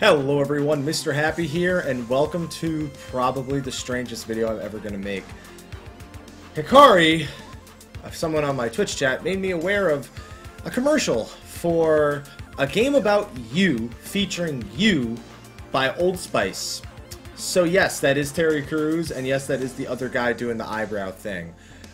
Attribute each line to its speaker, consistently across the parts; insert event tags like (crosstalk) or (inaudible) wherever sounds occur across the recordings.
Speaker 1: Hello everyone, Mr. Happy here, and welcome to probably the strangest video I'm ever going to make. Hikari, uh, someone on my Twitch chat, made me aware of a commercial for a game about you, featuring you, by Old Spice. So yes, that is Terry Crews, and yes, that is the other guy doing the eyebrow thing.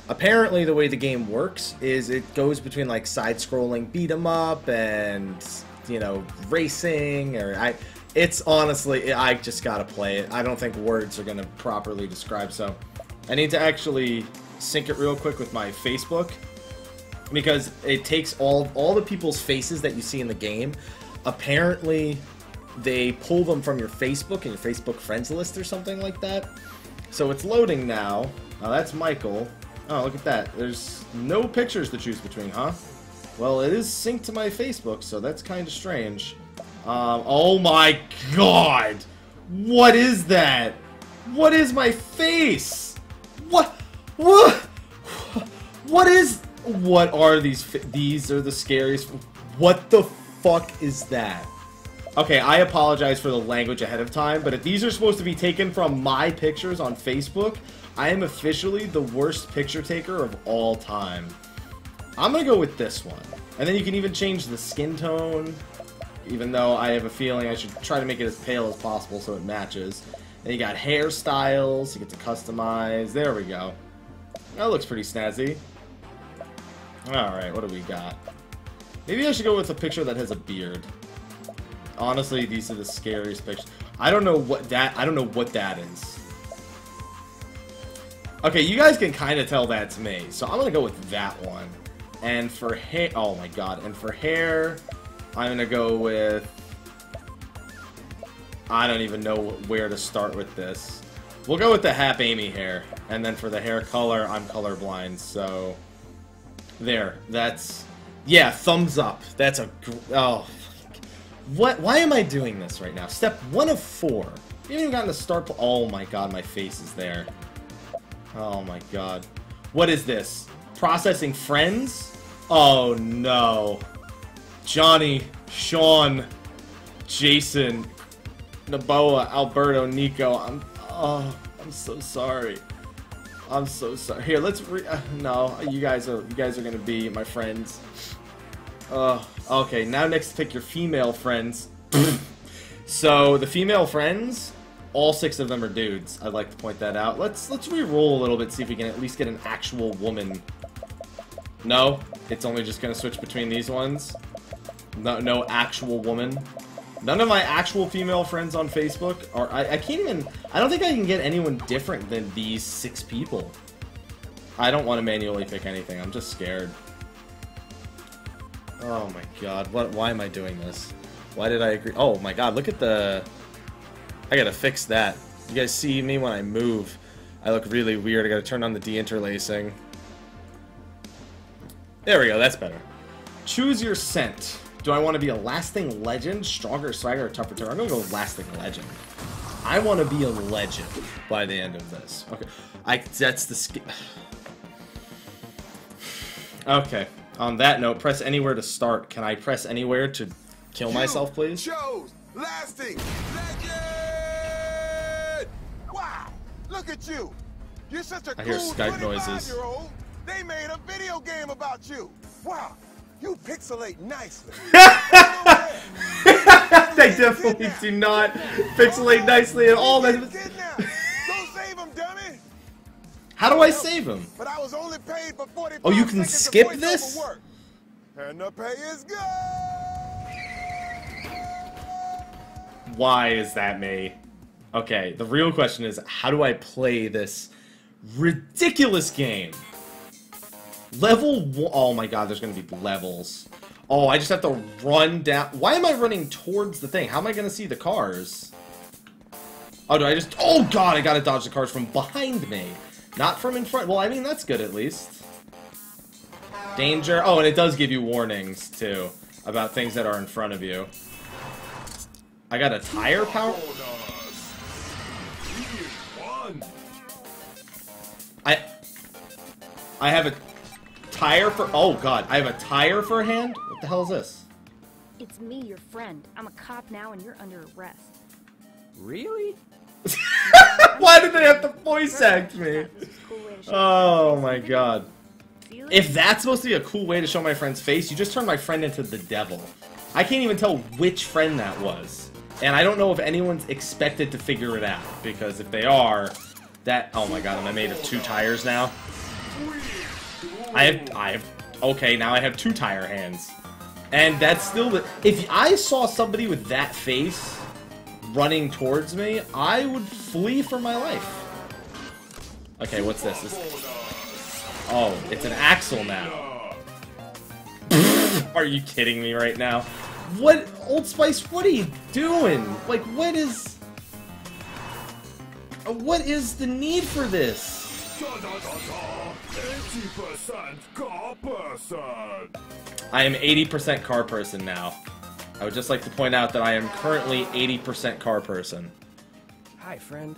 Speaker 1: Apparently, the way the game works is it goes between like side-scrolling beat 'em up and you know racing, or I. It's honestly, I just gotta play it. I don't think words are gonna properly describe. So, I need to actually sync it real quick with my Facebook because it takes all all the people's faces that you see in the game. Apparently, they pull them from your Facebook and your Facebook friends list or something like that. So it's loading now. That's Michael. Oh, look at that. There's no pictures to choose between, huh? Well, it is synced to my Facebook, so that's kind of strange. Um, oh my god! What is that? What is my face? What? What? What is? What are these? These are the scariest. What the fuck is that? Okay, I apologize for the language ahead of time, but if these are supposed to be taken from my pictures on Facebook, I am officially the worst picture taker of all time. I'm gonna go with this one. And then you can even change the skin tone, even though I have a feeling I should try to make it as pale as possible so it matches. Then you got hairstyles, you get to customize. There we go. That looks pretty snazzy. Alright, what do we got? Maybe I should go with a picture that has a beard. Honestly, these are the scariest pictures. I don't know what that, I don't know what that is. Okay, you guys can kind of tell that's me, so I'm gonna go with that one. And for hair, oh my god, and for hair, I'm gonna go with... I don't even know where to start with this. We'll go with the Hap Amy hair. And then for the hair color, I'm colorblind, so... There, that's... Yeah, thumbs up. That's a... Oh. What? Why am I doing this right now? Step one of four. You haven't even gotten the start... Oh my god, my face is there. Oh my god. What is this? Processing friends? Oh no. Johnny, Sean, Jason, Naboa, Alberto, Nico. I'm oh, I'm so sorry. I'm so sorry. Here, let's re uh, no, you guys are you guys are gonna be my friends. Uh, okay, now next pick your female friends. (clears throat) so the female friends, all six of them are dudes. I'd like to point that out. Let's let's re-roll a little bit, see if we can at least get an actual woman. No, it's only just gonna switch between these ones. No, no actual woman. None of my actual female friends on Facebook are. I, I can't even. I don't think I can get anyone different than these six people. I don't want to manually pick anything. I'm just scared. Oh my god. What? Why am I doing this? Why did I agree? Oh my god. Look at the. I gotta fix that. You guys see me when I move. I look really weird. I gotta turn on the deinterlacing. There we go. That's better. Choose your scent. Do I want to be a lasting legend, stronger swagger, or tougher terror? I'm gonna go lasting legend. I want to be a legend by the end of this. Okay, I that's the (sighs) Okay. On that note, press anywhere to start. Can I press anywhere to kill you myself, please?
Speaker 2: Chose lasting legend. Wow! Look at you. You're such a
Speaker 1: I
Speaker 2: cool
Speaker 1: hear Skype noises.
Speaker 2: They made a video game about you. Wow. You pixelate nicely. (laughs)
Speaker 1: they definitely do not pixelate nicely at all.
Speaker 2: Go save him, dummy.
Speaker 1: How do I save him?
Speaker 2: But I was only paid for 45
Speaker 1: oh, you can skip this?
Speaker 2: And the pay is good.
Speaker 1: Why is that me? Okay, the real question is, how do I play this ridiculous game? Level Oh my god, there's gonna be levels. Oh, I just have to run down. Why am I running towards the thing? How am I gonna see the cars? Oh, do I just... Oh god, I gotta dodge the cars from behind me. Not from in front. Well, I mean, that's good at least. Danger. Oh, and it does give you warnings, too, about things that are in front of you. I got a tire power... I... I have a tire for... Oh, God. I have a tire for a hand? What the hell is this?
Speaker 3: It's me, your friend. I'm a cop now and you're under arrest.
Speaker 4: Really? (laughs)
Speaker 1: Why did they have to voice act me?
Speaker 3: This is a cool way to show
Speaker 1: Oh
Speaker 3: my
Speaker 1: my god. If that's supposed to be a cool way to show my friend's face, you just turned my friend into the devil. I can't even tell which friend that was. And I don't know if anyone's expected to figure it out, because if they are, that... Oh my god, am I made of two tires now? I have... I have... Okay, now I have two tire hands. And that's still the... If I saw somebody with that face running towards me, I would flee for my life. Okay, what's this? this Oh, it's an axle now. (laughs) are you kidding me right now? What, Old Spice, what are you doing? Like, what is... What is the need for this?
Speaker 5: Da da da da! 80% car person!
Speaker 1: I am 80% car person now. I would just like to point out that I am currently 80% car person.
Speaker 4: Hi, friend.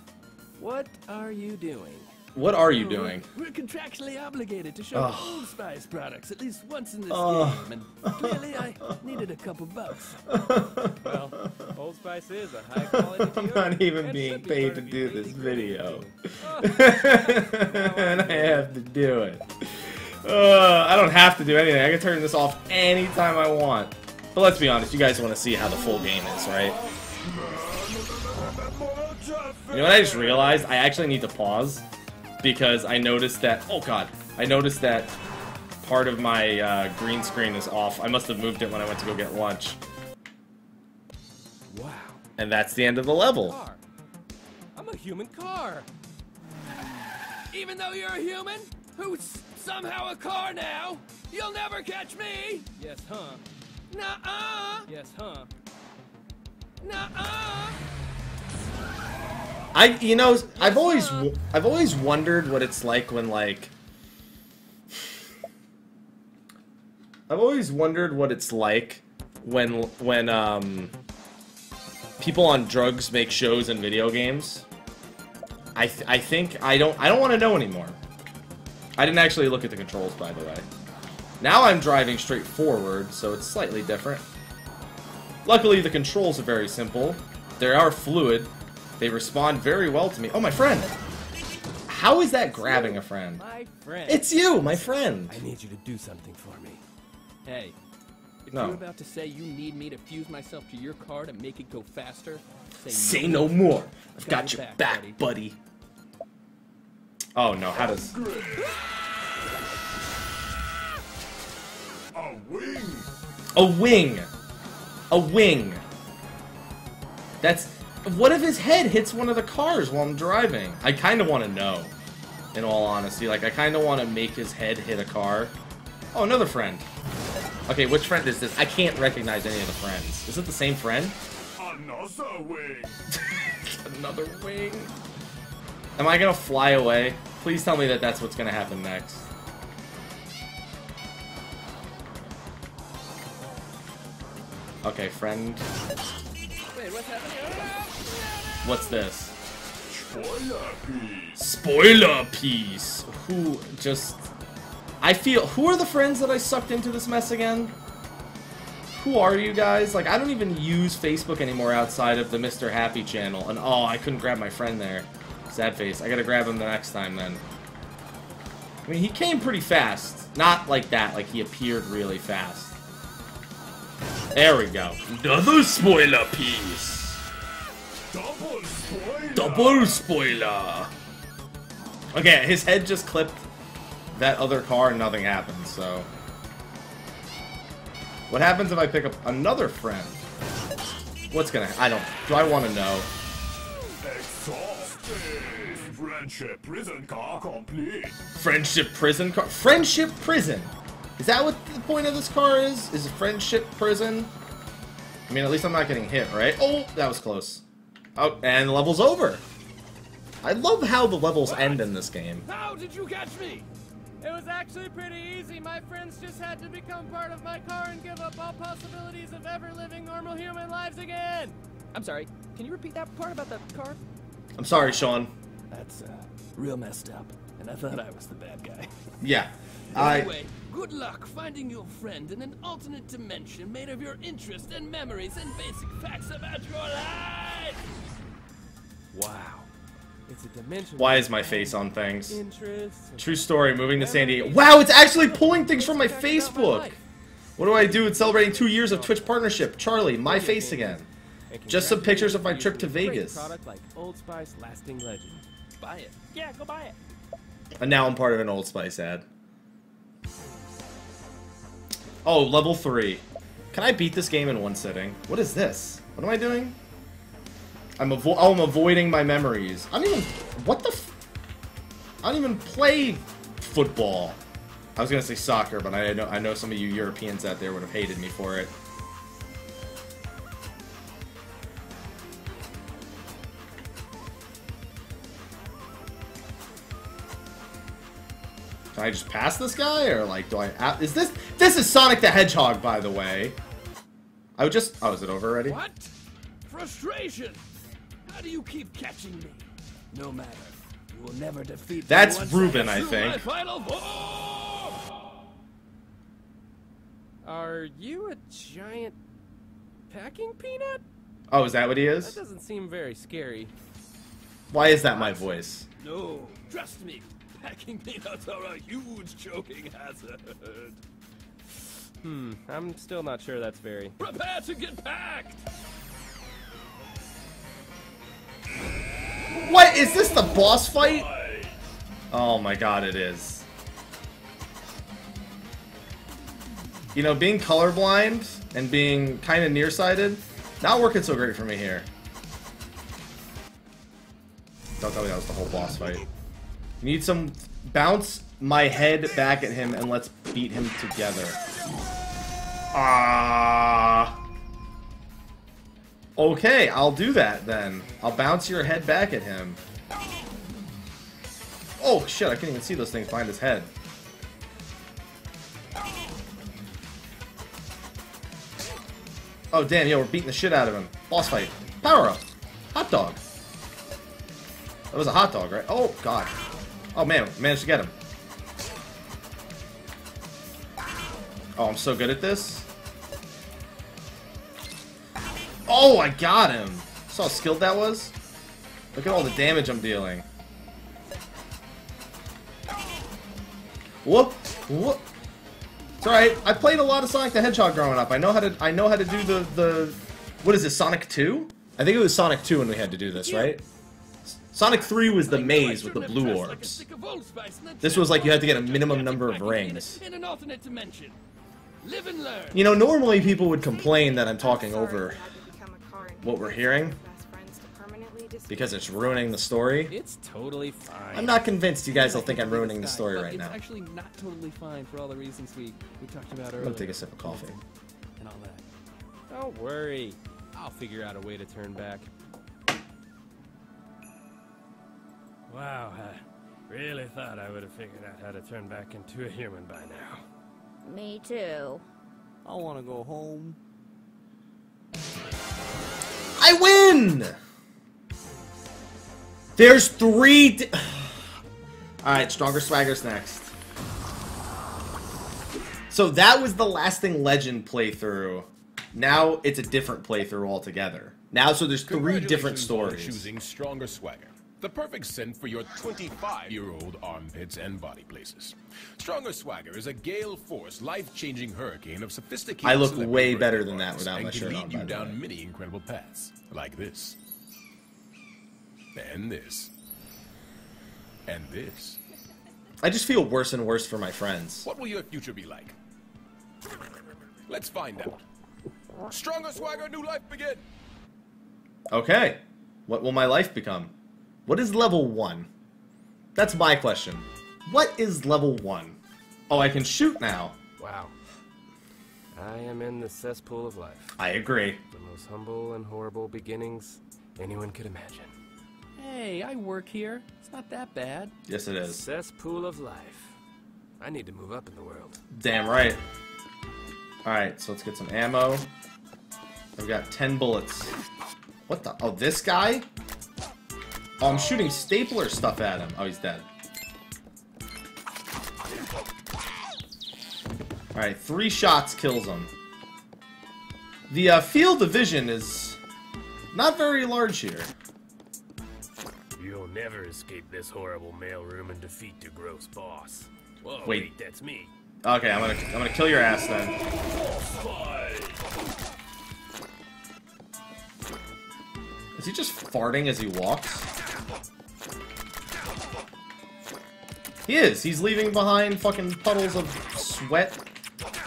Speaker 4: What are you doing?
Speaker 1: What are you doing?
Speaker 4: We're contractually obligated to show
Speaker 1: Ugh.
Speaker 4: Old Spice products at least once in this
Speaker 1: Ugh.
Speaker 4: game, and clearly I needed a couple bucks. (laughs)
Speaker 6: Well, Old Spice is a high quality
Speaker 1: I'm not even being paid to do this video.
Speaker 6: grooming (laughs)
Speaker 1: and I have to do it. Uh, I don't have to do anything. I can turn this off anytime I want. But let's be honest, you guys want to see how the full game is, right? You know what I just realized? I actually need to pause because I noticed that. Oh god, I noticed that part of my uh, green screen is off. I must have moved it when I went to go get lunch,
Speaker 4: Wow.
Speaker 1: and that's the end of the level.
Speaker 4: I'm a human car. Even though you're a human who's somehow a car now, you'll never catch me.
Speaker 6: Yes, huh?
Speaker 4: Nuh-uh.
Speaker 6: Yes, huh?
Speaker 4: Nuh-uh.
Speaker 1: I, you know, I've always, I've always wondered what it's like when like. I've always wondered what it's like when when um people on drugs make shows and video games. I th- I think I don't I don't want to know anymore. I didn't actually look at the controls by the way. Now I'm driving straight forward, so it's slightly different. Luckily, the controls are very simple. They are fluid. They respond very well to me. Oh, my friend! How is that grabbing a friend?
Speaker 4: My friend.
Speaker 1: It's you, my friend!
Speaker 4: I need you to do something for me. Hey, if
Speaker 1: No.
Speaker 4: you're about to say you need me to fuse myself to your car to make it go faster, say,
Speaker 1: Say no more. I've got
Speaker 4: Got
Speaker 1: your
Speaker 4: your
Speaker 1: back,
Speaker 4: back,
Speaker 1: buddy. Oh no, how does...
Speaker 5: A wing!
Speaker 1: A wing! A wing! That's... What if his head hits one of the cars while I'm driving? I kind of want to know. In all honesty, like, I kind of want to make his head hit a car. Oh, another friend. Okay, which friend is this? I can't recognize any of the friends. Is it the same friend?
Speaker 5: Another wing! (laughs)
Speaker 1: Another wing. Am I gonna fly away? Please tell me that that's what's gonna happen next. Okay, friend.
Speaker 4: Wait, what's happening?
Speaker 1: What's this?
Speaker 5: Spoiler piece!
Speaker 1: Spoiler piece. Who just... I feel... Who are the friends that I sucked into this mess again? Who are you guys? Like, I don't even use Facebook anymore outside of the Mr. Happy channel. And, oh, I couldn't grab my friend there. Sad face. I gotta grab him the next time, then. I mean, he came pretty fast. Not like that. Like, he appeared really fast. There we go. Another spoiler piece.
Speaker 5: Double spoiler!
Speaker 1: Okay, his head just clipped that other car and nothing happened, so. What happens if I pick up another friend? What's gonna I don't do I wanna know?
Speaker 5: Exhausted! Friendship prison car complete!
Speaker 1: Friendship prison car Friendship prison! Is that what the point of this car is? Is a friendship prison? I mean at least I'm not getting hit, right? Oh, that was close. Oh, and the level's over. I love how the levels end in this game.
Speaker 4: How did you catch me?
Speaker 6: It was actually pretty easy. My friends just had to become part of my car and give up all possibilities of ever living normal human lives again.
Speaker 4: I'm sorry. Can you repeat that part about the car?
Speaker 1: I'm sorry, Sean.
Speaker 4: That's uh, real messed up. And I thought I was the bad guy.
Speaker 1: Yeah. (laughs) I
Speaker 4: anyway,
Speaker 7: Good luck finding your friend in an alternate dimension made of your interests and memories and basic facts about your life.
Speaker 6: Wow. It's a dimension.
Speaker 1: Why is my face on things? True story, moving to San Diego. Wow, it's actually pulling things from my Facebook. What do I do? It's celebrating two years of Twitch partnership. Charlie, my face again. Just some pictures of my trip to
Speaker 6: for using a great
Speaker 1: Vegas.
Speaker 6: Like Old Spice Lasting Legend. Buy it. Yeah, go buy it.
Speaker 1: And now I'm part of an Old Spice ad. Oh, level 3. Can I beat this game in one sitting? What is this? What am I doing? I'm avo- oh, I'm avoiding my memories. I don't even... What the f- I don't even play football. I was gonna say soccer, but I know I know some of you Europeans out there would have hated me for it. Can I just pass this guy, or like, do I? Is this this is Sonic the Hedgehog, by the way? I would just. Oh, is it over already?
Speaker 7: What? Frustration. How do you keep catching me? No matter. You will never defeat me
Speaker 1: That's
Speaker 7: once
Speaker 1: Ruben, I
Speaker 7: pursue
Speaker 1: think.
Speaker 7: My final form!
Speaker 6: Are you a giant packing peanut?
Speaker 1: Oh, is that what he is?
Speaker 6: That doesn't seem very scary.
Speaker 1: Why is that my voice?
Speaker 7: No, trust me. Packing peanuts are a huge choking hazard.
Speaker 6: Hmm, I'm still not sure that's very.
Speaker 7: Prepare to get packed!
Speaker 1: What is this? The boss fight? Oh my god, it is. You know, being colorblind and being kind of nearsighted, not working so great for me here. Don't tell me that was the whole boss fight. Need some bounce my head back at him and let's beat him together. Ah. Okay, I'll do that then. I'll bounce your head back at him. Oh shit, I can't even see those things behind his head. Oh damn, yeah, we're beating the shit out of him. Boss fight. Power up. Hot dog. That was a hot dog, right? Oh god. Oh man, managed to get him. Oh, I'm so good at this. Oh, I got him. Saw how skilled that was? Look at all the damage I'm dealing. Whoop! Whoop! It's alright. I played a lot of Sonic the Hedgehog growing up. I know how to I know how to do the the what is this, Sonic 2? I think it was Sonic 2 when we had to do this, right? Sonic 3 was the
Speaker 7: I knew I
Speaker 1: maze with the blue
Speaker 7: dressed like a
Speaker 1: orbs.
Speaker 7: stick of Old Spice in the
Speaker 1: This was like you had to get a minimum number of rings.
Speaker 7: In an alternate dimension. Live and learn.
Speaker 1: You know, normally people would complain that I'm talking over what we're hearing because it's ruining the story.
Speaker 6: It's totally fine.
Speaker 1: I'm not convinced you guys will think I'm ruining the story
Speaker 6: but
Speaker 1: right
Speaker 6: it's
Speaker 1: now.
Speaker 6: actually not totally fine for all the reasons we, we talked about
Speaker 1: I'm
Speaker 6: earlier.
Speaker 1: gonna take a sip of coffee.
Speaker 6: And all that. Don't worry. I'll figure out a way to turn back. Wow, I really thought I would have figured out how to turn back into a human by now.
Speaker 3: Me too.
Speaker 8: I want to go home.
Speaker 1: I win! There's three. (sighs) Alright, Stronger Swagger's next. So that was the Lasting Legend playthrough. Now it's a different playthrough altogether. Now, so there's three different stories.
Speaker 9: Choosing Stronger Swagger. The perfect scent for your 25-year-old armpits and body places. Stronger Swagger is a gale force, life-changing hurricane of sophisticated.
Speaker 1: I look way better than that without
Speaker 9: and
Speaker 1: my
Speaker 9: can
Speaker 1: shirt
Speaker 9: lead
Speaker 1: on,
Speaker 9: you
Speaker 1: by you
Speaker 9: down many incredible paths, like this, and this, and this.
Speaker 1: I just feel worse and worse for my friends.
Speaker 9: What will your future be like? Let's find out. Stronger Swagger, new life begin.
Speaker 1: Okay. What will my life become? What is level 1? That's my question. What is level 1? Oh, I can shoot now.
Speaker 6: Wow. I am in the cesspool of life.
Speaker 1: I agree.
Speaker 6: The most humble and horrible beginnings anyone could imagine. Hey, I work here. It's not that bad.
Speaker 1: Yes, it is.
Speaker 6: Cesspool of life. I need to move up in the world.
Speaker 1: Damn right. Alright, so let's get some ammo. I've got 10 bullets. What the? Oh, this guy? Oh, I'm shooting stapler stuff at him. Oh, he's dead. Alright, three shots kills him. The uh, field of vision is not very large here.
Speaker 5: You'll never escape this horrible mailroom and defeat the gross boss. Whoa,
Speaker 1: Wait.
Speaker 5: wait, that's me.
Speaker 1: Okay, I'm gonna I'm gonna kill your ass then. Is he just farting as he walks? He is. He's leaving behind fucking puddles of sweat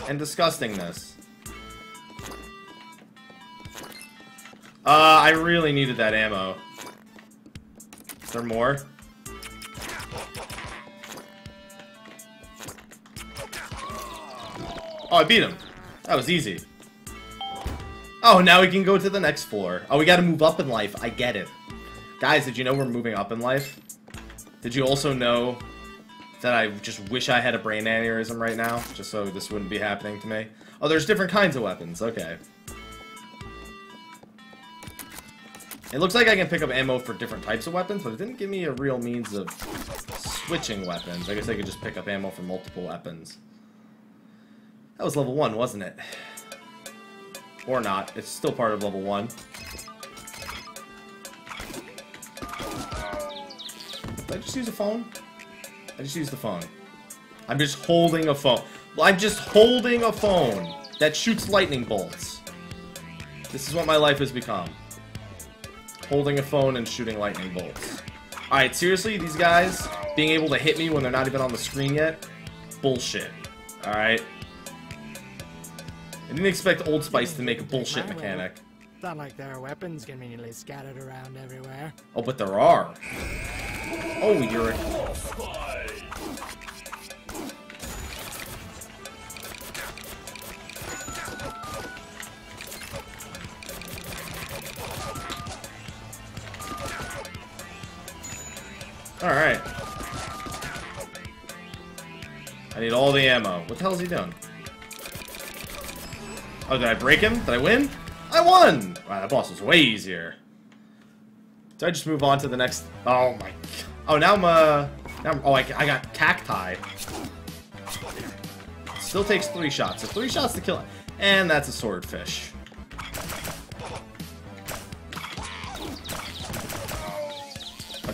Speaker 1: and disgustingness. Uh, I really needed that ammo. Is there more? Oh, I beat him. That was easy. Oh, now we can go to the next floor. Oh, we gotta move up in life. I get it. Guys, did you know we're moving up in life? Did you also know that I just wish I had a brain aneurysm right now? Just so this wouldn't be happening to me? Oh, there's different kinds of weapons. Okay. It looks like I can pick up ammo for different types of weapons, but it didn't give me a real means of switching weapons. I guess I could just pick up ammo for multiple weapons. That was level 1, wasn't it? Or not. It's still part of level 1. Did I just use a phone? I just used the phone. I'm just holding a phone. I'm just holding a phone that shoots lightning bolts. This is what my life has become. Holding a phone and shooting lightning bolts. Alright, seriously, these guys being able to hit me when they're not even on the screen yet? Bullshit. Alright? I didn't expect Old Spice to make a bullshit mechanic.
Speaker 10: It's not like there are weapons conveniently scattered around everywhere.
Speaker 1: Oh, but there are. Oh, you're Alright. I need all the ammo. What the hell is he doing? Oh, did I break him? Did I win? I won! Wow, that boss was way easier. Did I just move on to the next? Oh my! Oh, now I'm uh, now I'm, oh I, I got cacti. Still takes three shots. So three shots to kill and that's a swordfish.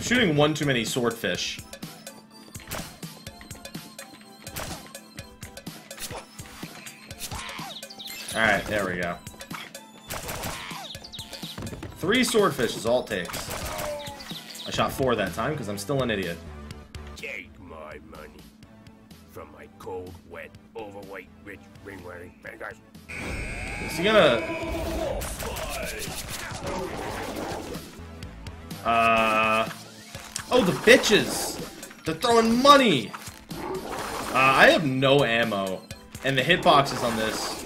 Speaker 1: Shooting one too many swordfish. Alright, there we go. Three swordfish is all it takes. I shot four that time because I'm still an idiot.
Speaker 5: Take my money from my cold, wet, overweight, rich, ring-wearing fingers.
Speaker 1: Is he gonna... Uh... Oh, the bitches! They're throwing money! Uh, I have no ammo, and the hitboxes on this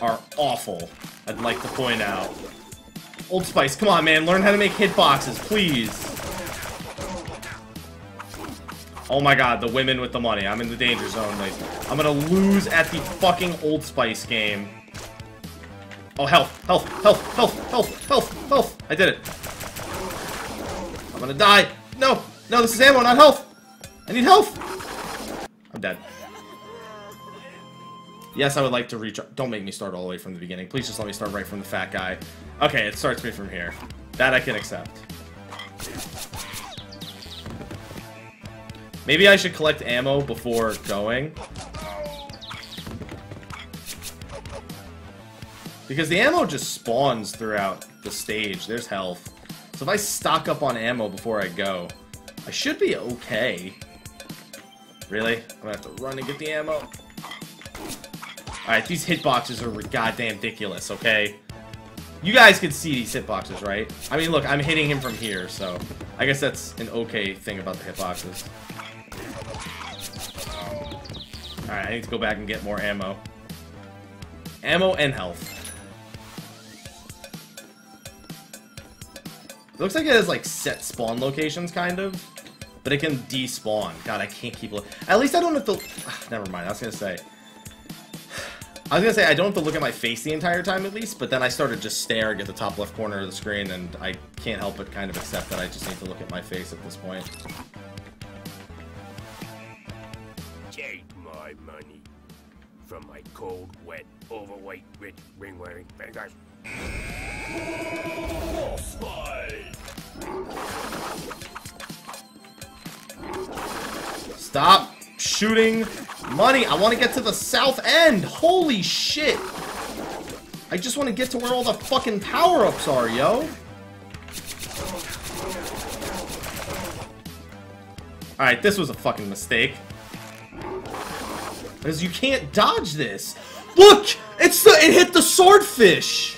Speaker 1: are awful, I'd like to point out. Old Spice, come on, man, learn how to make hitboxes, please! Oh my god, the women with the money. I'm in the danger zone, ladies. I'm gonna lose at the fucking Old Spice game. Oh, health, health, health, health, health, health, health. I did it. I'm gonna die. No, no, this is ammo, not health. I need health. I'm dead. Yes, I would like to reach... Don't make me start all the way from the beginning. Please just let me start right from the fat guy. Okay, it starts me from here. That I can accept. Maybe I should collect ammo before going. Because the ammo just spawns throughout the stage. There's health. So if I stock up on ammo before I go, I should be okay. Really? I'm gonna have to run and get the ammo. Alright, these hitboxes are goddamn ridiculous, okay? You guys can see these hitboxes, right? I mean, look, I'm hitting him from here, so... I guess that's an okay thing about the hitboxes. Alright, I need to go back and get more ammo. Ammo and health. It looks like it has, like, set spawn locations, kind of. But it can despawn. God, I can't keep looking. At least I don't have to... (sighs) Never mind, I was gonna say... (sighs) I was gonna say, I don't have to look at my face the entire time, at least, but then I started just staring at the top left corner of the screen, and I can't help but kind of accept that I just need to look at my face at this point.
Speaker 5: Take my money from my cold, wet, overweight, rich, ring-wearing fingers.
Speaker 1: Stop shooting money. I want to get to the south end. Holy shit. I just want to get to where all the fucking power-ups are, yo. Alright, this was a fucking mistake. Because you can't dodge this. Look! It's the- it hit the swordfish!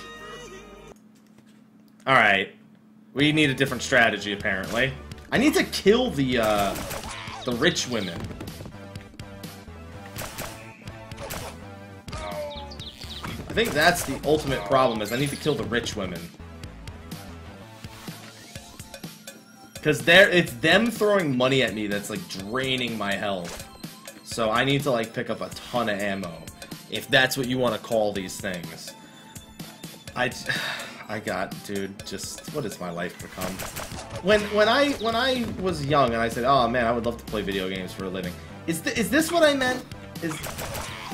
Speaker 1: Alright. We need a different strategy, apparently. I need to kill the, uh, the rich women. I think that's the ultimate problem, is I need to kill the rich women. Because they're, it's them throwing money at me that's, like, draining my health. So I need to, like, pick up a ton of ammo. If that's what you want to call these things. I... (sighs) I got, dude, just what has my life become? When when I when I was young and I said, "Oh man, I would love to play video games for a living," is th is this what I meant? Is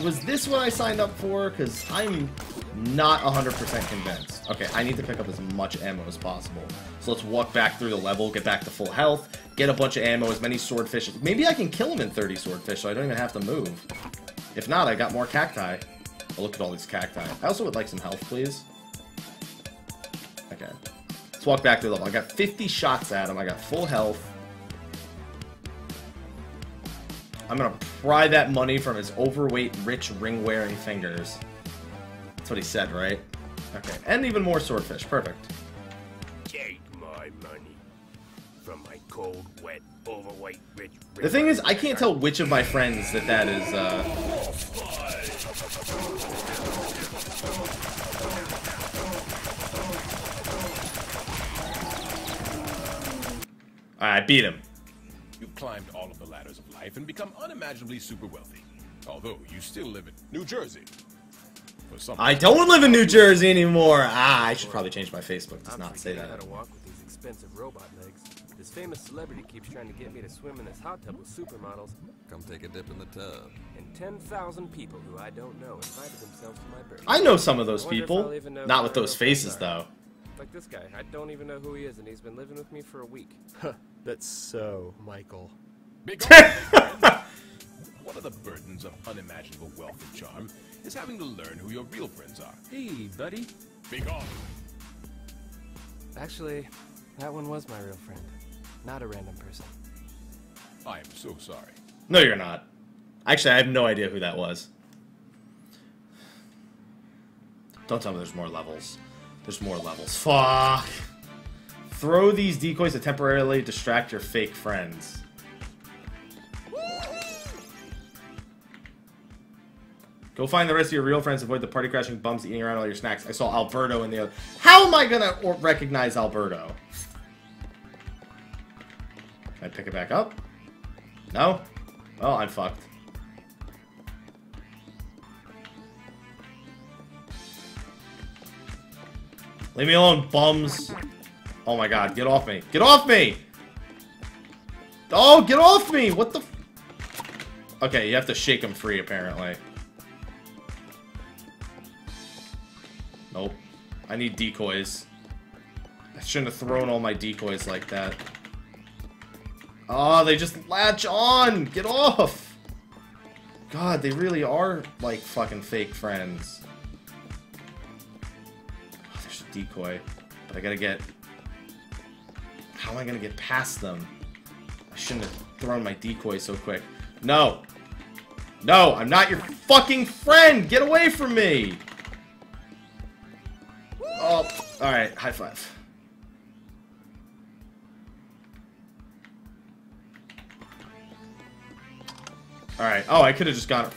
Speaker 1: was this what I signed up for? Because I'm not 100% convinced. Okay, I need to pick up as much ammo as possible. So let's walk back through the level, get back to full health, get a bunch of ammo, as many swordfish. Maybe I can kill him in 30 swordfish, so I don't even have to move. If not, I got more cacti. Oh, look at all these cacti. I also would like some health, please. Okay. Let's walk back to the level. I got 50 shots at him. I got full health. I'm gonna pry that money from his overweight, rich, ring-wearing fingers. That's what he said, right? Okay. And even more swordfish. Perfect.
Speaker 5: Take my money from my cold, wet, overweight, rich.
Speaker 1: The thing is, I can't tell which of my friends that that is, uh... I beat him.
Speaker 9: You've climbed all of the ladders of life and become unimaginably super wealthy. Although you still live in New Jersey. For some
Speaker 1: I don't live in New Jersey anymore. Ah, I should probably change my Facebook. Does
Speaker 6: I'm
Speaker 1: not say that.
Speaker 6: how to walk with these expensive robot legs. This famous celebrity keeps trying to get me to swim in this hot tub with supermodels,
Speaker 11: Come take a dip in the tub.
Speaker 6: and 10,000 people who I don't know invited themselves to my birthday.
Speaker 1: I know some of those
Speaker 6: I wonder if
Speaker 1: people.
Speaker 6: I'll even know
Speaker 1: Not with those faces, though.
Speaker 6: Like this guy, I don't even know who he is, and he's been living with me for a week.
Speaker 12: That's so Michael.
Speaker 9: One of the burdens of unimaginable wealth and charm is having to learn who your real friends are.
Speaker 6: Hey, buddy.
Speaker 9: Be gone.
Speaker 6: Actually, that one was my real friend, not a random person.
Speaker 9: I am so sorry.
Speaker 1: No, you're not. Actually, I have no idea who that was. Don't tell me there's more levels. There's more levels. Fuck. Throw these decoys to temporarily distract your fake friends. Go find the rest of your real friends. Avoid the party crashing bums eating around all your snacks. I saw Alberto in the other. How am I gonna recognize Alberto? Can I pick it back up? No? Oh, I'm fucked. Leave me alone, bums. Oh my god, get off me. Get off me! Oh, get off me! What the Okay, you have to shake him free, apparently. Nope. I need decoys. I shouldn't have thrown all my decoys like that. Oh, they just latch on! Get off! God, they really are, like, fucking fake friends. Oh, there's a decoy. But I gotta get... How am I gonna get past them? I shouldn't have thrown my decoy so quick. No! No, I'm not your fucking friend! Get away from me! Oh, alright, high five. Alright, oh, I could have just gone.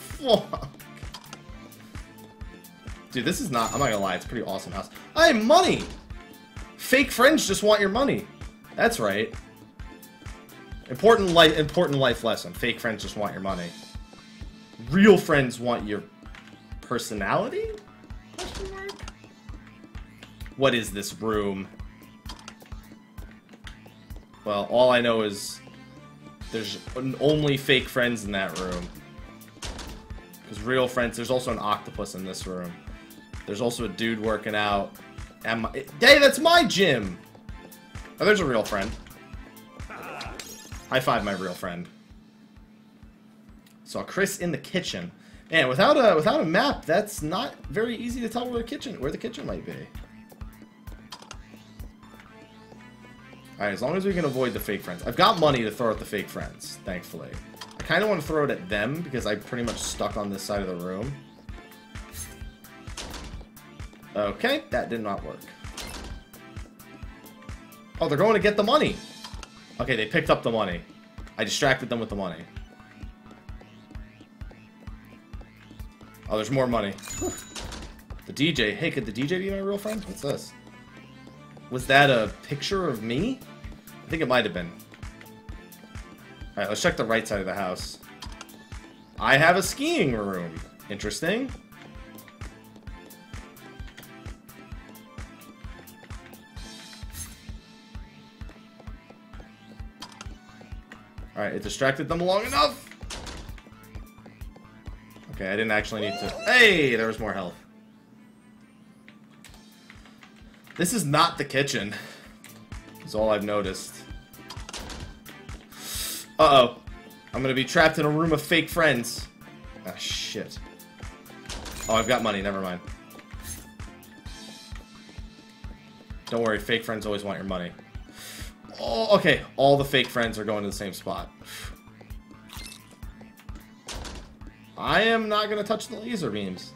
Speaker 1: Dude, this is not, I'm not gonna lie, it's pretty awesome house. I have money! Fake friends just want your money. That's right. Important life, important life lesson. Fake friends just want your money. Real friends want your personality? What is this room? Well, all I know is there's only fake friends in that room. Because real friends, there's also an octopus in this room. There's also a dude working out. And my, hey, that's my gym! Oh, there's a real friend. High five, my real friend. Saw Chris in the kitchen. Man, without a without a map, that's not very easy to tell where the kitchen where the kitchen might be. Alright, as long as we can avoid the fake friends. I've got money to throw at the fake friends, thankfully. I kind of want to throw it at them because I'm pretty much stuck on this side of the room. Okay, that did not work. Oh, they're going to get the money. Okay, they picked up the money. I distracted them with the money. Oh, there's more money. the DJ. Hey, could the DJ be my real friend? What's this? Was that a picture of me? I think it might have been. Alright, let's check the right side of the house. I have a skiing room. Interesting. Alright, it distracted them long enough. Okay, I didn't actually need to... Hey, there was more health. This is not the kitchen. Is all I've noticed. Uh-oh. I'm gonna be trapped in a room of fake friends. Ah, shit. Oh, I've got money. Never mind. Don't worry, fake friends always want your money. Oh, okay. All the fake friends are going to the same spot. I am not going to touch the laser beams.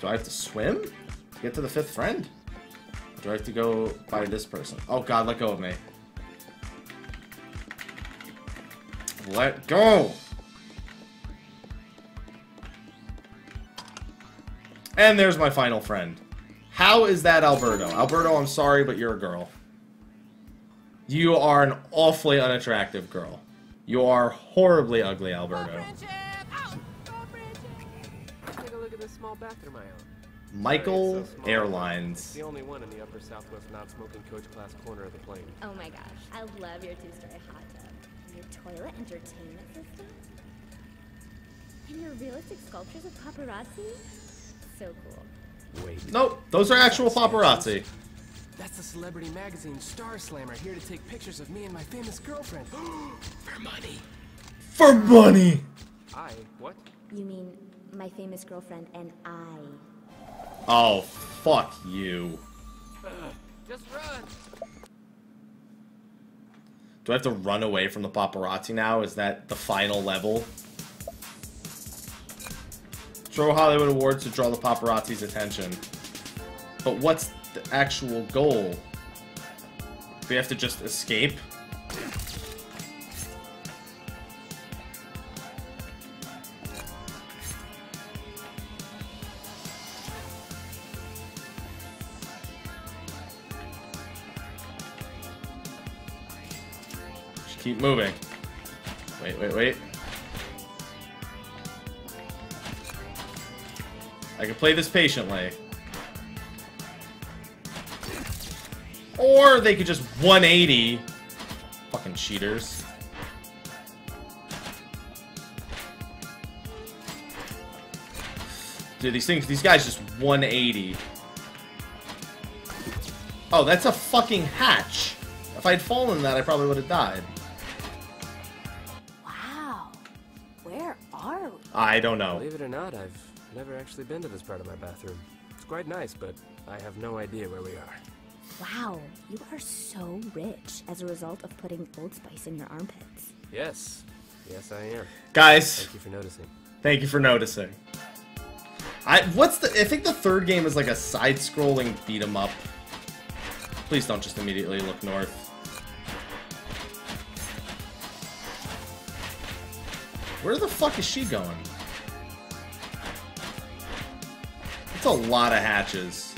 Speaker 1: Do I have to swim to get to the fifth friend? Or do I have to go by this person? Oh god, let go of me. Let go! And there's my final friend. How is that Alberto? Alberto, I'm sorry, but you're a girl. You are an awfully unattractive girl. You are horribly ugly, Alberto.
Speaker 6: Take a look at this small bathroom I own.
Speaker 1: Michael
Speaker 6: so.
Speaker 1: Airlines.
Speaker 6: The only one in the upper southwest non-smoking coach class corner of the plane.
Speaker 13: Oh my gosh, I love your two-story hot tub. Your toilet entertainment system? And your realistic sculptures of paparazzi? So cool.
Speaker 6: Wait.
Speaker 1: Nope, those are actual paparazzi.
Speaker 6: That's the celebrity magazine Star Slammer here to take pictures of me and my famous girlfriend. (gasps) For money.
Speaker 1: For money!
Speaker 6: I what?
Speaker 13: You mean my famous girlfriend and I?
Speaker 1: Oh, fuck you. (sighs)
Speaker 6: Just run.
Speaker 1: Do I have to run away from the paparazzi now? Is that the final level? Throw Hollywood Awards to draw the paparazzi's attention. But what's the actual goal? We have to just escape? Just keep moving. Wait, wait, wait. I can play this patiently. Or they could just 180. Fucking cheaters. Dude, these things, these guys just 180. Oh, that's a fucking hatch. If I'd fallen in that, I probably would have died.
Speaker 13: Wow. Where are we?
Speaker 1: I don't know.
Speaker 6: Believe it or not, I've never actually been to this part of my bathroom. It's quite nice, but I have no idea where we are.
Speaker 13: Wow, you are so rich as a result of putting Old Spice in your armpits.
Speaker 6: Yes. Yes, I am.
Speaker 1: Guys.
Speaker 6: Thank you for noticing.
Speaker 1: Thank you for noticing. I what's the I think the third game is like a side-scrolling beat 'em up. Please don't just immediately look north. Where the fuck is she going? A lot of hatches.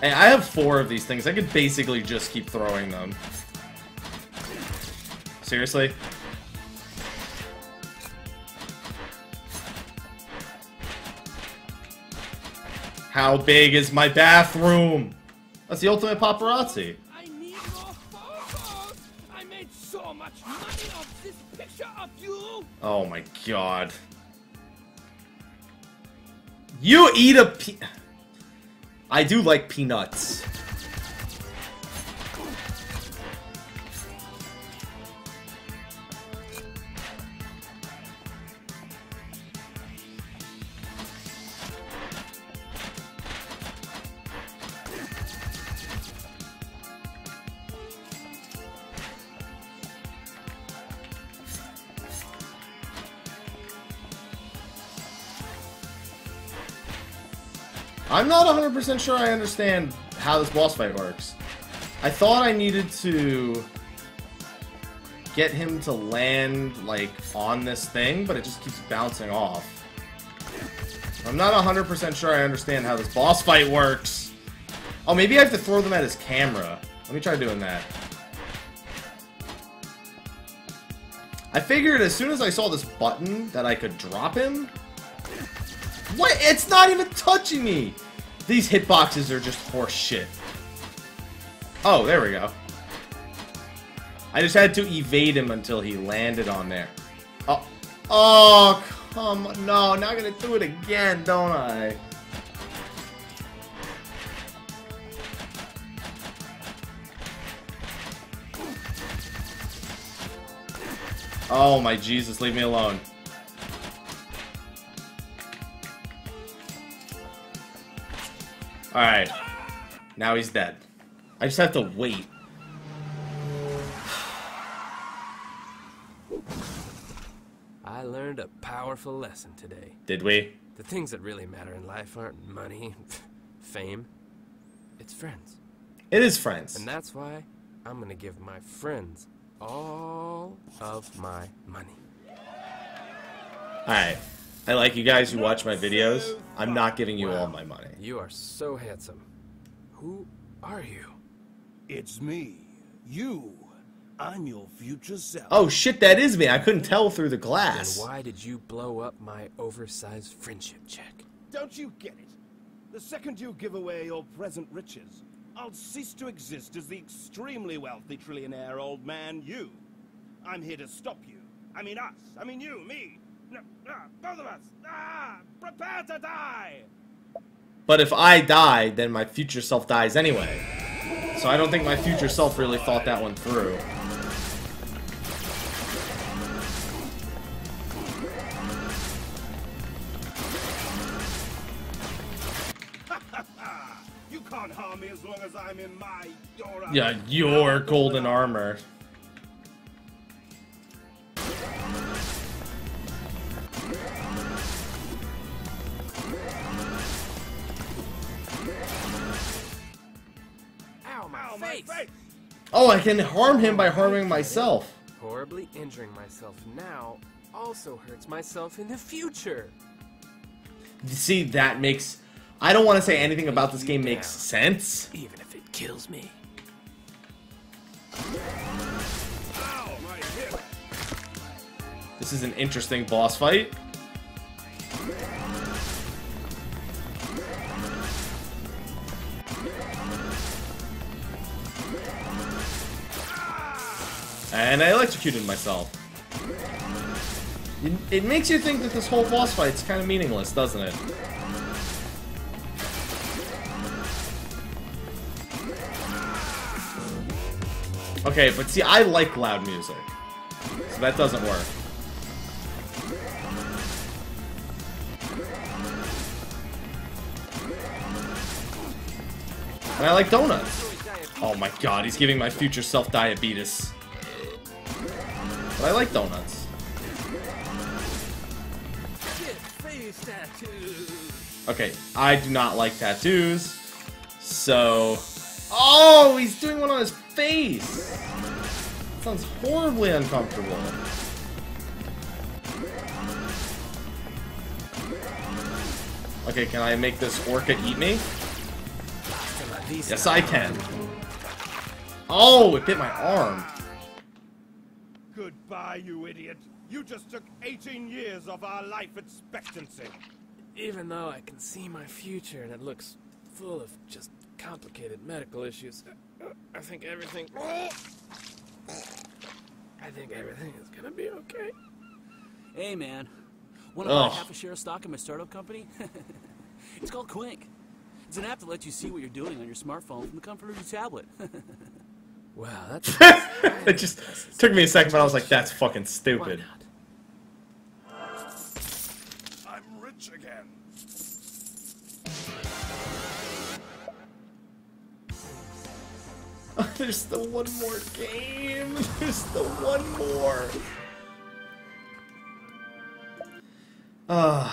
Speaker 1: Hey, I have four of these things. I could basically just keep throwing them. Seriously? How big is my bathroom? That's the ultimate paparazzi. Oh my god. You eat a pe- I do like peanuts. I'm not 100% sure I understand how this boss fight works. I thought I needed to get him to land, like, on this thing, but it just keeps bouncing off. I'm not 100% sure I understand how this boss fight works. Oh, maybe I have to throw them at his camera. Let me try doing that. I figured as soon as I saw this button that I could drop him. What? It's not even touching me! These hitboxes are just horse shit. Oh, there we go. I just had to evade him until he landed on there. Oh, oh, come on. No, now I'm gonna do it again, don't I? Oh my Jesus, leave me alone. Alright. Now he's dead. I just have to wait.
Speaker 4: I learned a powerful lesson today.
Speaker 1: Did we?
Speaker 4: The things that really matter in life aren't money, (laughs) fame. It's friends.
Speaker 1: It is friends.
Speaker 4: And that's why I'm gonna give my friends all of my money.
Speaker 1: Alright. I like you guys who watch my videos. I'm not giving you all my money.
Speaker 4: You are so handsome. Who are you?
Speaker 14: It's me. You. I'm your future self.
Speaker 1: Oh shit, that is me. I couldn't tell through the
Speaker 4: Then
Speaker 1: glass.
Speaker 4: why did you blow up my oversized friendship check?
Speaker 14: Don't you get it? The second you give away your present riches, I'll cease to exist as the extremely wealthy trillionaire old man you. I'm here to stop you. I mean us. I mean you, me. No, both of us. Ah, prepare to die.
Speaker 1: But if I die, then my future self dies anyway. So I don't think my future self really thought that one through. (laughs)
Speaker 14: you can't harm me as long as I'm in my your
Speaker 1: Yeah, your golden armor. Oh, I can harm him by harming myself.
Speaker 4: Horribly injuring myself now also hurts myself in the future.
Speaker 1: See, that makes... I don't want to say anything about this game makes sense.
Speaker 4: Even if it kills me.
Speaker 14: Ow, my hip.
Speaker 1: This is an interesting boss fight. And I electrocuted myself. It, it makes you think that this whole boss fight's kind of meaningless, doesn't it? Okay, but see, I like loud music. So that doesn't work. And I like donuts. Oh my god, he's giving my future self diabetes. But I like donuts. Okay, I do not like tattoos. So... Oh, he's doing one on his face! Sounds horribly uncomfortable. Okay, can I make this orca eat me? Yes, I can. Oh, it bit my arm.
Speaker 14: Goodbye, you idiot. You just took 18 years of our life expectancy.
Speaker 4: Even though I can see my future and it looks full of just complicated medical issues. I think everything. I think everything is gonna be okay.
Speaker 15: Hey, man. Want to buy half a share of stock in my startup company? (laughs) it's called Quink. It's an app that lets you see what you're doing on your smartphone from the comfort of your tablet. (laughs)
Speaker 4: wow, (laughs) that's.
Speaker 1: it just took me a second, but I was like, that's fucking stupid.
Speaker 2: I'm rich again. (laughs)
Speaker 1: There's still one more game. (laughs) There's still one more. Uh,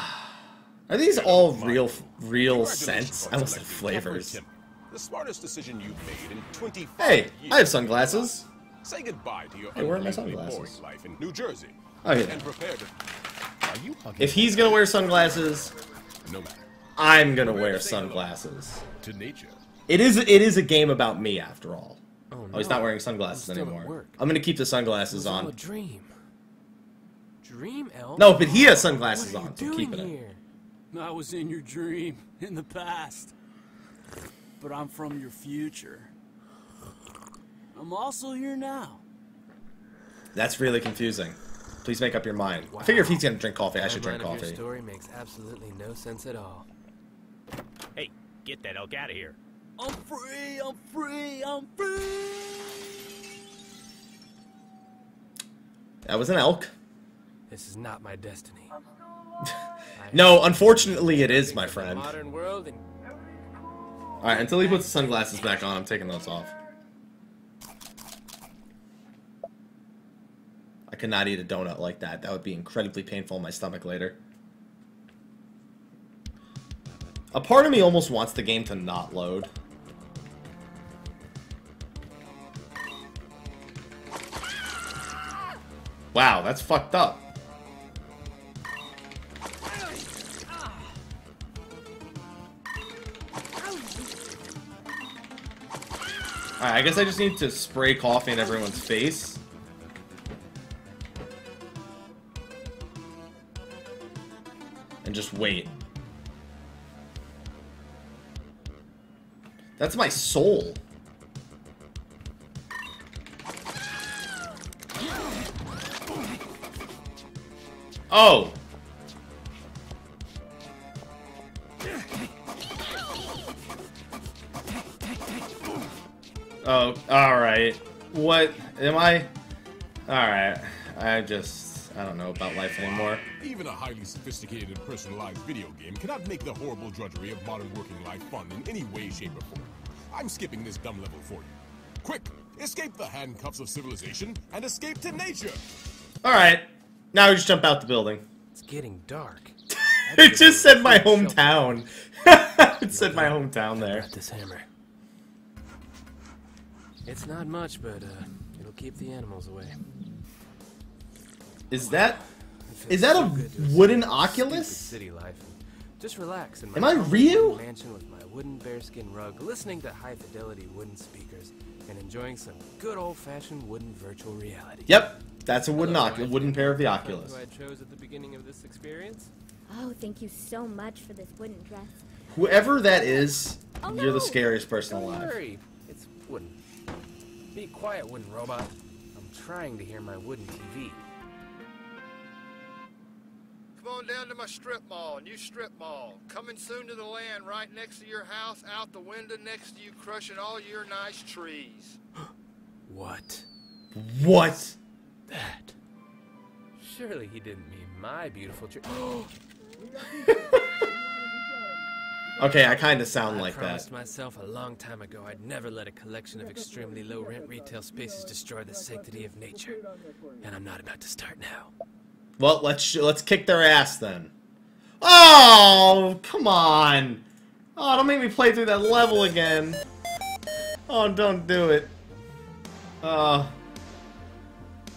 Speaker 1: (sighs) are these all real, real scents? I almost said flavors.
Speaker 9: The smartest decision you've made in 25
Speaker 1: Hey,
Speaker 9: years.
Speaker 1: I have sunglasses.
Speaker 9: Say goodbye to your
Speaker 1: Hey, where are my sunglasses?
Speaker 9: life in New Jersey.
Speaker 1: Oh, yeah.
Speaker 9: And prepare to. Are you
Speaker 1: If he's gonna wear sunglasses,
Speaker 9: No matter.
Speaker 1: I'm gonna wear sunglasses.
Speaker 9: To nature.
Speaker 1: It is it is a game about me after all.
Speaker 4: Oh, oh
Speaker 1: he's not wearing sunglasses
Speaker 4: I'm still at
Speaker 1: anymore. I'm gonna keep the sunglasses
Speaker 4: was all a
Speaker 1: on.
Speaker 4: dream. Dream elf.
Speaker 1: No, but he has sunglasses
Speaker 4: what are you
Speaker 1: on, so I'm
Speaker 4: doing
Speaker 1: it.
Speaker 4: here?
Speaker 15: I was in your dream in the past. But I'm from your future. I'm also here now.
Speaker 1: That's really confusing. Please make up your mind. I figure if he's gonna drink coffee, I should drink
Speaker 4: coffee. of Your story makes absolutely no sense at all.
Speaker 5: Hey, get that elk out of here.
Speaker 15: I'm free, I'm free, I'm free.
Speaker 1: That was an elk.
Speaker 4: This is not my destiny. (laughs)
Speaker 1: No, unfortunately, it is, my friend.
Speaker 4: Modern world and
Speaker 1: All right, until he puts the sunglasses back on, I'm taking those off. I could not eat a donut like that. That would be incredibly painful in my stomach later. A part of me almost wants the game to not load. Wow, that's fucked up. I guess I just need to spray coffee in everyone's face. And just wait. That's my soul. Oh! Oh, alright. What? Am I? Alright. I just... I don't know about life anymore.
Speaker 9: Even a highly sophisticated and personalized video game cannot make the horrible drudgery of modern working life fun in any way, shape, or form. I'm skipping this dumb level for you. Quick, escape the handcuffs of civilization and escape to nature.
Speaker 1: Alright. Now we just jump out the building.
Speaker 4: it's getting dark. (laughs)
Speaker 1: it just said my hometown. (laughs) it said my hometown there.
Speaker 4: Got this hammer. It's not much, but uh, it'll keep the animals away.
Speaker 1: Is that...
Speaker 4: It
Speaker 1: Is
Speaker 4: feels
Speaker 1: that
Speaker 4: so
Speaker 1: a
Speaker 4: good to escape
Speaker 1: wooden Oculus?
Speaker 4: City life. Just relax in my
Speaker 1: Am I
Speaker 4: humble
Speaker 1: Ryu?
Speaker 4: mansion with my wooden bearskin rug, listening to high fidelity wooden speakers, and enjoying some good old fashioned wooden virtual reality.
Speaker 1: Yep. That's a wooden
Speaker 4: Hello,
Speaker 1: Oculus.
Speaker 4: wife.
Speaker 1: Wooden pair of the Oculus.
Speaker 4: Who I chose at the beginning of this experience.
Speaker 13: Oh, thank you so much for this wooden dress.
Speaker 1: Whoever that is,
Speaker 13: Oh,
Speaker 1: you're the scariest person
Speaker 4: Don't
Speaker 1: alive.
Speaker 4: worry, it's wooden. Be quiet, wooden robot. I'm trying to hear my wooden TV.
Speaker 16: Come on down to my strip mall, new strip mall. Coming soon to the land right next to your house, out the window next to you, crushing all your nice trees. (gasps)
Speaker 4: What?
Speaker 1: What?
Speaker 4: That. Surely he didn't mean my beautiful tree. (gasps) (laughs)
Speaker 1: Okay, I kind of sound
Speaker 4: I
Speaker 1: like that.
Speaker 4: I promised myself a long time ago I'd never let a collection of extremely low rent retail spaces destroy the sanctity of nature. And I'm not about to start now.
Speaker 1: Well, let's let's kick their ass then. Oh, come on! Oh, don't make me play through that level again. Oh, don't do it. Oh.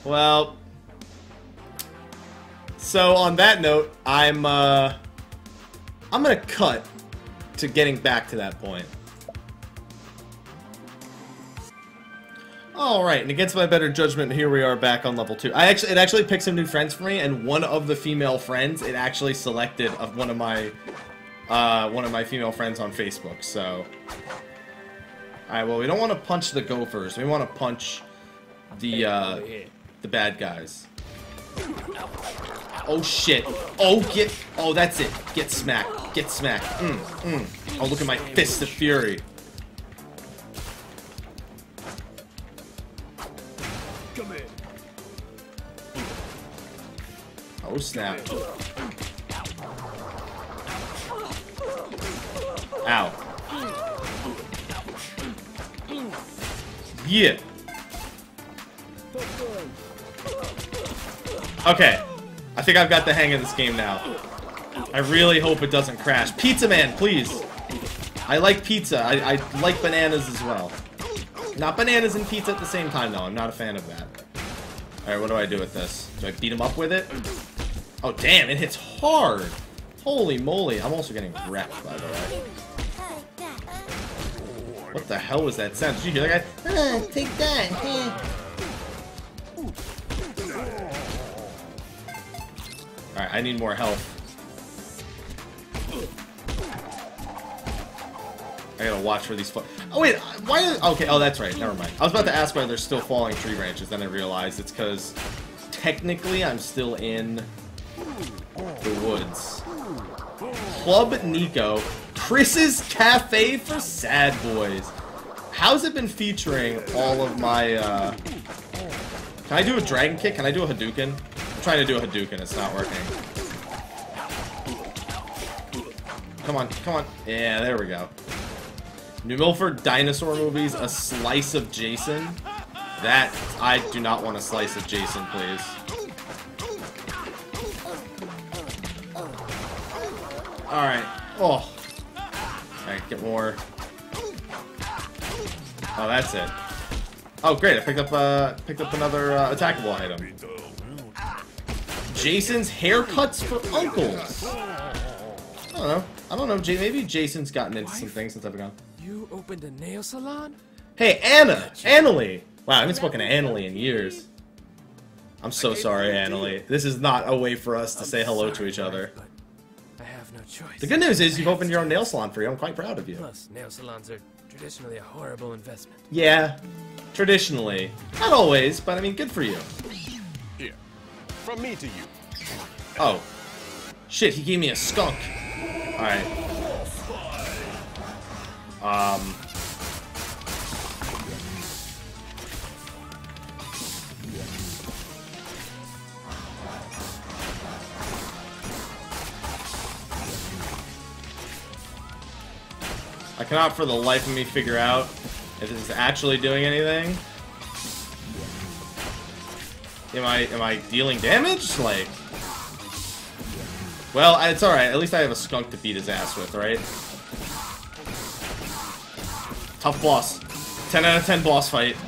Speaker 1: Well. So on that note, I'm uh, I'm gonna cut to getting back to that point. All right, and against my better judgment, here we are back on level two. I actually, it actually picked some new friends for me, and one of the female friends, it actually selected of one of my, uh, one of my female friends on Facebook. So, Alright, well, we don't want to punch the gophers. We want to punch the, uh, the bad guys. Oh, shit. Oh, get... Oh, that's it. Get smacked. Get smacked. Mm, mm. Oh, look at my fist of fury. Oh, snap. Ow. Yeah. Okay. I think I've got the hang of this game now. I really hope it doesn't crash. Pizza Man, please. I like pizza. I, I like bananas as well. Not bananas and pizza at the same time, though. I'm not a fan of that. Alright, what do I do with this? Do I beat him up with it? Oh, damn, it hits hard. Holy moly. I'm also getting wrecked, by the way. What the hell was that sound? Did you hear that guy? Ah, take that. Alright, I need more health. I gotta watch for these. Oh wait, why? Okay, oh that's right. Never mind. I was about to ask why there's still falling tree branches. Then I realized it's because technically I'm still in the woods. Club Nico, Chris's Cafe for Sad Boys. How's it been featuring all of my? Uh... Can I do a dragon kick? Can I do a Hadouken? Trying to do a Hadouken. It's not working. Come on, come on. Yeah, there we go. New Milford dinosaur movies, a slice of Jason. That, I do not want a slice of Jason, please. Alright. Oh. Alright, get more. Oh, that's it. Oh, great, I picked up, uh, picked up another, uh, attackable item. Jason's haircuts for uncles. I don't know. I don't know, Maybe Jason's gotten into some things since I've been gone.
Speaker 4: You opened a nail salon?
Speaker 1: Hey, Anna! Annalie! Wow, I haven't spoken to Annalie in years. I'm so sorry, Annalie. This is not a way for us to say hello to each other.
Speaker 4: I have no choice.
Speaker 1: The good news is you've opened your own nail salon for you. I'm quite proud of you.
Speaker 4: Plus, nail salons are traditionally a horrible investment.
Speaker 1: Yeah, traditionally. Not always, but I mean, good for you.
Speaker 9: Here, from me to you.
Speaker 1: Oh. Shit, he gave me a skunk. Alright. Um... I cannot for the life of me figure out if this is actually doing anything. Am I am I dealing damage? Like Well, it's alright. At least I have a skunk to beat his ass with, right? Tough boss. 10 out of 10 boss fight.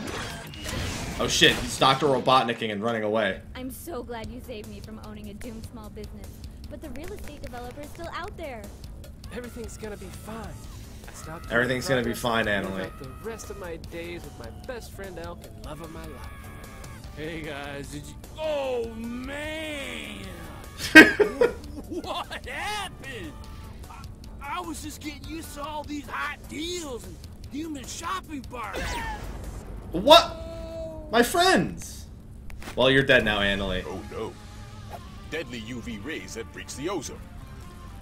Speaker 1: Oh shit, he's Dr. Robotnicking and running away.
Speaker 13: I'm so glad you saved me from owning a doomed small business. But the real estate developer is still out there.
Speaker 4: Everything's gonna be fine. I stopped
Speaker 1: Everything's gonna be
Speaker 4: progress
Speaker 1: fine,
Speaker 4: and
Speaker 1: Annalie.
Speaker 4: got The rest of my days with my best friend Elk and love of my life.
Speaker 15: Hey guys, did you? Oh man! (laughs) (laughs) what happened? I, I was just getting used to all these hot deals and human shopping parties.
Speaker 1: What? My friends! Well, you're dead now, Annalie.
Speaker 9: Oh no. Deadly UV rays that breach the ozone.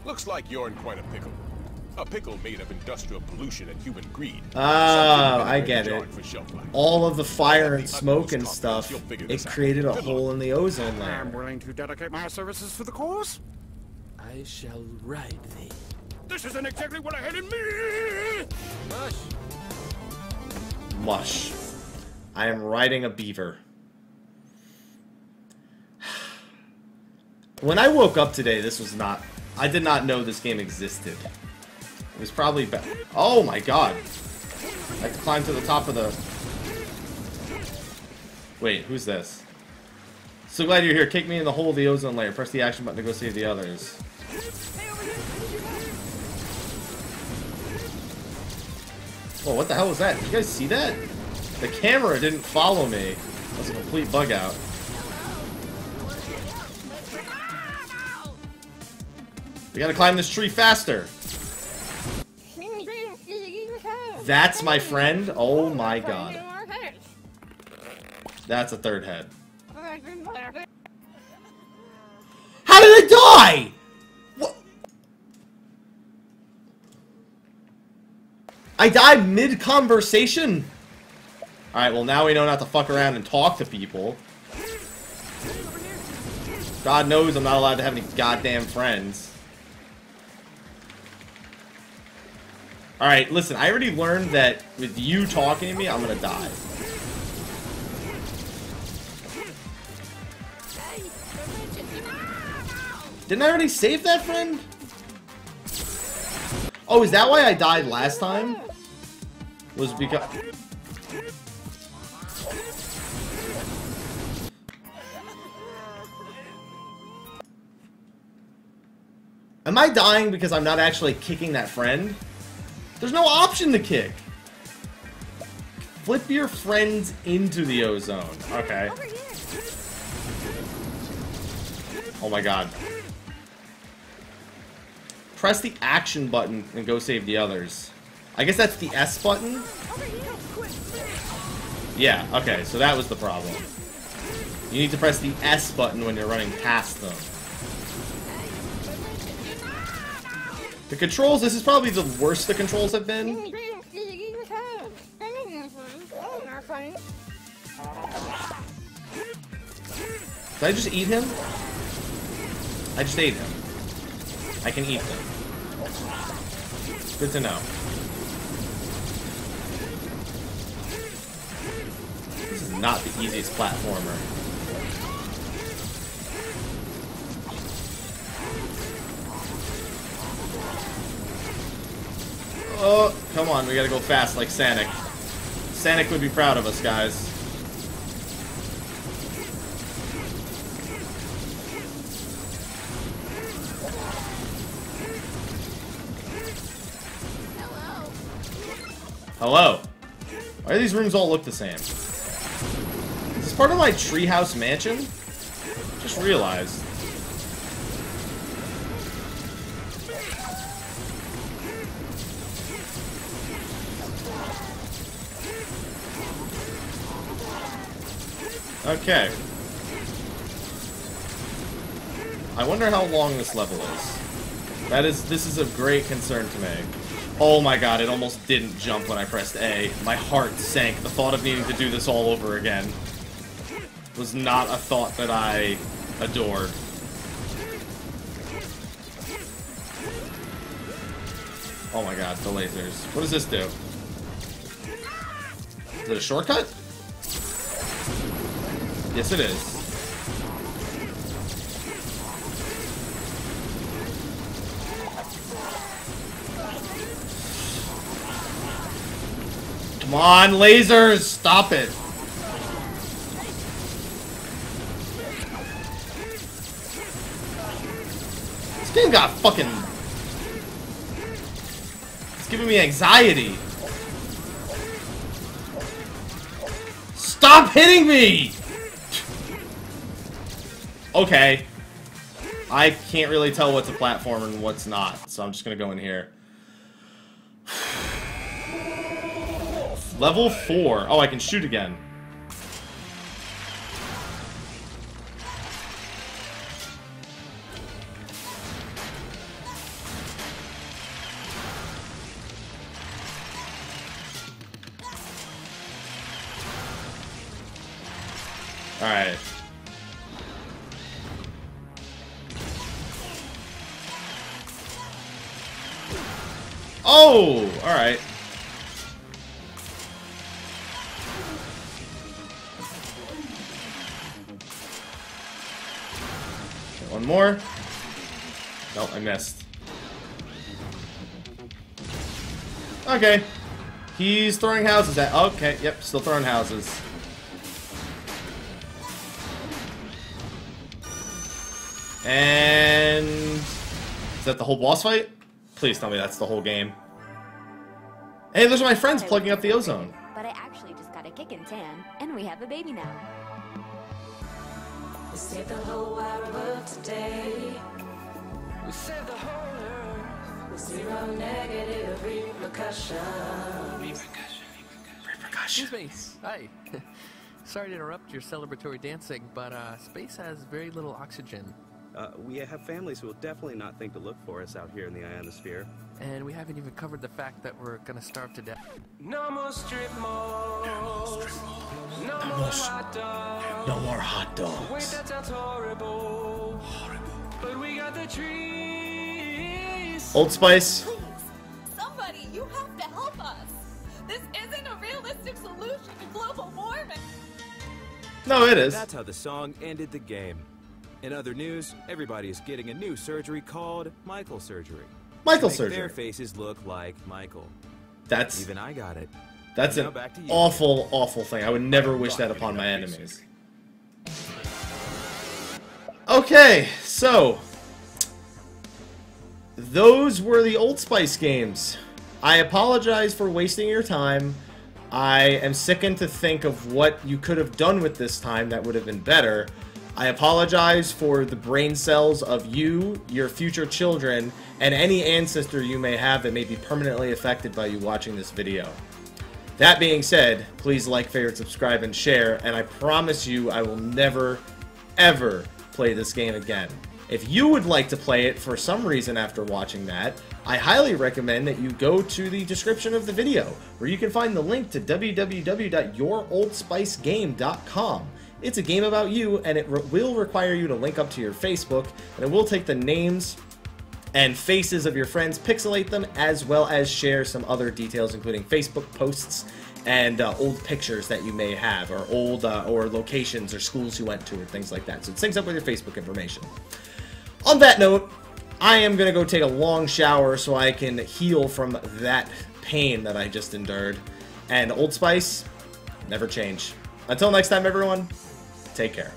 Speaker 9: Looks like you're in quite a pickle. A pickle made of industrial pollution and human greed.
Speaker 1: Ah,
Speaker 9: Something
Speaker 1: I get it.
Speaker 9: jarring for shelf life.
Speaker 1: All of the fire and smoke and stuff, it created a hole in the ozone layer.
Speaker 17: I'm willing to dedicate my services for the cause.
Speaker 4: I shall ride thee.
Speaker 17: This isn't exactly what I had in me.
Speaker 4: Mush.
Speaker 1: Mush. I am riding a beaver. (sighs) When I woke up today, this was not... I did not know this game existed. It was probably... Be oh my god! I have to climb to the top of the... Wait, who's this? So glad you're here. Kick me in the hole of the ozone layer. Press the action button to go save the others. Oh, what the hell was that? Did you guys see that? The camera didn't follow me. That's a complete bug out. We gotta climb this tree faster. That's my friend? Oh my god. That's a third head. How did it die? I died mid-conversation? Alright, well now we know not to fuck around and talk to people. God knows I'm not allowed to have any goddamn friends. Alright, listen, I already learned that with you talking to me, I'm gonna die. Didn't I already save that friend? Oh, is that why I died last time? Was because... Am I dying because I'm not actually kicking that friend? There's no option to kick. Flip your friends into the ozone. Okay. Oh my god. Press the action button and go save the others. I guess that's the S button? Yeah, okay, so that was the problem. You need to press the S button when you're running past them. The controls, this is probably the worst the controls have been. Did I just eat him? I just ate him. I can eat them. Good to know. This is not the easiest platformer. Oh, come on, we gotta go fast like Sanic. Sanic would be proud of us, guys. Hello. Why do these rooms all look the same? Is this part of my treehouse mansion? Just realized. Okay. I wonder how long this level is. That is, this is of great concern to me. Oh my god, it almost didn't jump when I pressed A. My heart sank. The thought of needing to do this all over again was not a thought that I adored. Oh my god, the lasers. What does this do? Is it a shortcut? Yes, it is. On, lasers! Stop it! This game got fucking... It's giving me anxiety. Stop hitting me! Okay. I can't really tell what's a platform and what's not, so I'm just gonna go in here. Level 4. Oh, I can shoot again. Alright. Oh! Alright. Okay. He's throwing houses at- okay, yep, still throwing houses. And... Is that the whole boss fight? Please tell me that's the whole game. Hey, those are my friends plugging up the ozone.
Speaker 13: But I actually just got a kick in tan, and we have a baby now.
Speaker 18: We saved the whole world today. We saved the whole earth with zero negative repercussions. Repercussion.
Speaker 4: Excuse me. Hi. (laughs) Sorry to interrupt your celebratory dancing, but uh, space has very little oxygen.
Speaker 19: Uh, we have families who will definitely not think to look for us out here in the ionosphere.
Speaker 4: And we haven't even covered the fact that we're gonna starve to death.
Speaker 6: No more strip malls. No,
Speaker 1: more
Speaker 6: more
Speaker 1: s-
Speaker 6: hot dogs.
Speaker 1: No more hot dogs.
Speaker 6: Wait, that sounds horrible. But we got the trees.
Speaker 1: Old Spice.
Speaker 20: Please, somebody, you have to help us. This isn't a realistic solution to global warming.
Speaker 1: No, it is.
Speaker 21: That's how the song ended the game. In other news, everybody is getting a new surgery called Michael surgery.
Speaker 1: Michael
Speaker 21: make
Speaker 1: surgery.
Speaker 21: Their faces look like Michael.
Speaker 1: That's
Speaker 21: Even I got it.
Speaker 1: that's
Speaker 21: Now
Speaker 1: an
Speaker 21: back to you.
Speaker 1: awful, awful thing. I would never wish that upon my enemies. Okay, so those were the Old Spice games. I apologize for wasting your time. I am sickened to think of what you could have done with this time that would have been better. I apologize for the brain cells of you, your future children, and any ancestor you may have that may be permanently affected by you watching this video. That being said, please like, favorite, subscribe, and share, and I promise you I will never, ever play this game again. If you would like to play it for some reason after watching that, I highly recommend that you go to the description of the video, where you can find the link to www.yourOldSpiceGame.com. It's a game about you, and it re- will require you to link up to your Facebook, and it will take the names and faces of your friends, pixelate them, as well as share some other details, including Facebook posts and uh, old pictures that you may have, or old uh, or locations or schools you went to, or things like that. So it syncs up with your Facebook information. On that note, I am gonna go take a long shower so I can heal from that pain that I just endured. And Old Spice, never change. Until next time, everyone, take care.